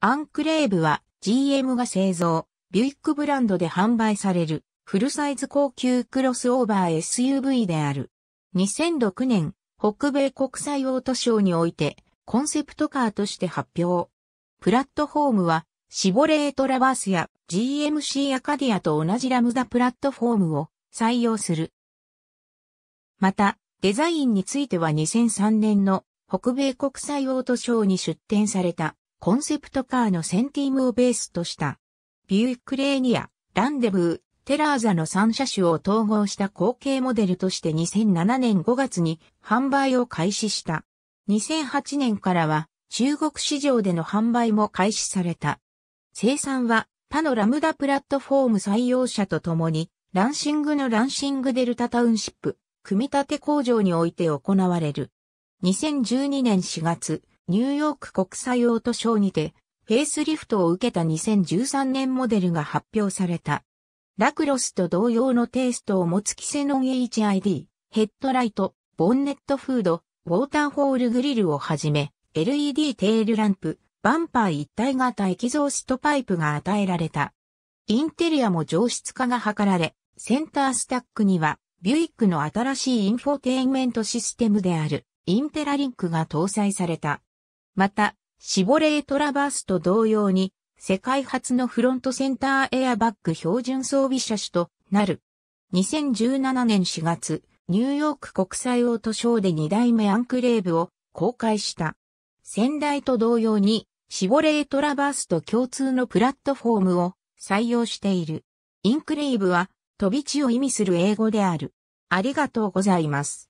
アンクレーブは GM が製造、ビュイックブランドで販売されるフルサイズ高級クロスオーバー SUV である。2006年、北米国際オートショーにおいてコンセプトカーとして発表。プラットフォームはシボレートラバースや GMC アカディアと同じラムダプラットフォームを採用する。また、デザインについては2003年の北米国際オートショーに出展されたコンセプトカーのセンティエムをベースとしたビュイックレーニア、ランデブー、テラーザの3車種を統合した後継モデルとして2007年5月に販売を開始した。2008年からは中国市場での販売も開始された。生産は他のラムダプラットフォーム採用車とともにランシングのランシングデルタタウンシップ、組み立て工場において行われる。2012年4月、ニューヨーク国際オートショーにて、フェイスリフトを受けた2013年モデルが発表された。ラクロスと同様のテイストを持つキセノン HID、ヘッドライト、ボンネットフード、ウォーターフォールグリルをはじめ、LED テールランプ、バンパー一体型エキゾーストパイプが与えられた。インテリアも上質化が図られ、センタースタックには、ビュイックの新しいインフォテインメントシステムである、インテリリンクが搭載された。また、シボレートラバースと同様に、世界初のフロントセンターエアバッグ標準装備車種となる。2017年4月、ニューヨーク国際オートショーで2代目アンクレーブを公開した。先代と同様に、シボレートラバースと共通のプラットフォームを採用している。インクレイブは飛び地を意味する英語である。ありがとうございます。